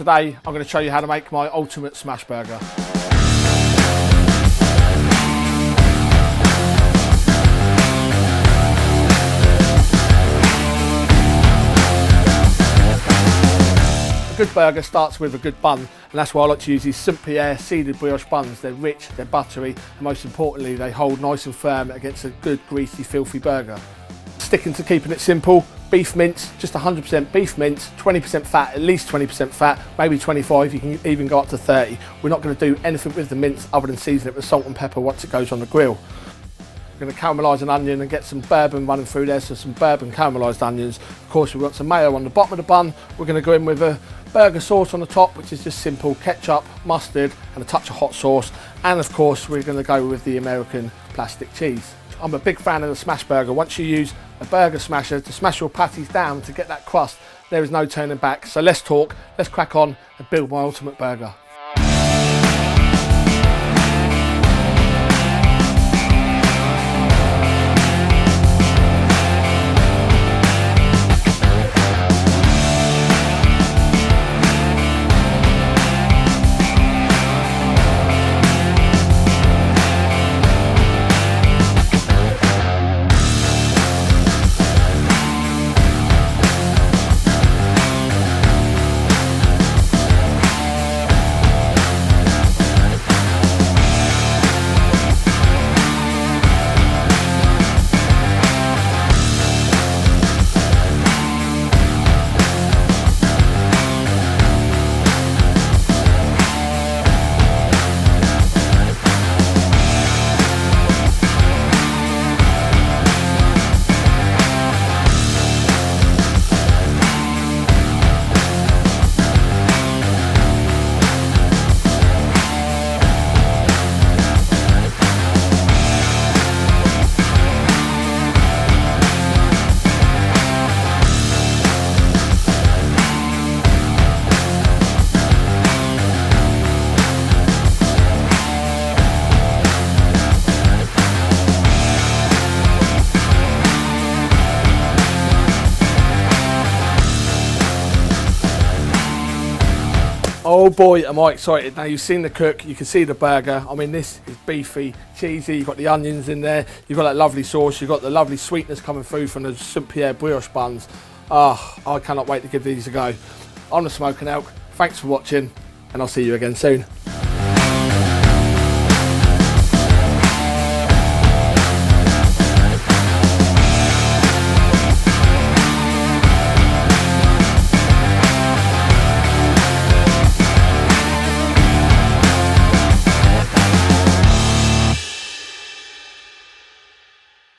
Today I'm going to show you how to make my ultimate smash burger. A good burger starts with a good bun and that's why I like to use these St Pierre seeded brioche buns. They're rich, they're buttery and most importantly they hold nice and firm against a good greasy filthy burger. Sticking to keeping it simple, beef mince, just 100% beef mince, 20% fat, at least 20% fat, maybe 25, you can even go up to 30. We're not going to do anything with the mince other than season it with salt and pepper once it goes on the grill. We're going to caramelise an onion and get some bourbon running through there, so some bourbon caramelised onions. Of course, we've got some mayo on the bottom of the bun. We're going to go in with a burger sauce on the top, which is just simple ketchup, mustard, and a touch of hot sauce. And of course, we're going to go with the American plastic cheese. I'm a big fan of the smash burger. Once you use a burger smasher to smash your patties down to get that crust, there is no turning back. So let's talk, let's crack on and build my ultimate burger. Oh boy, am I excited. Now you've seen the cook, you can see the burger. I mean, this is beefy, cheesy, you've got the onions in there, you've got that lovely sauce, you've got the lovely sweetness coming through from the St. Pierre brioche buns. Ah, oh, I cannot wait to give these a go. I'm the Smokin' Elk, thanks for watching, and I'll see you again soon.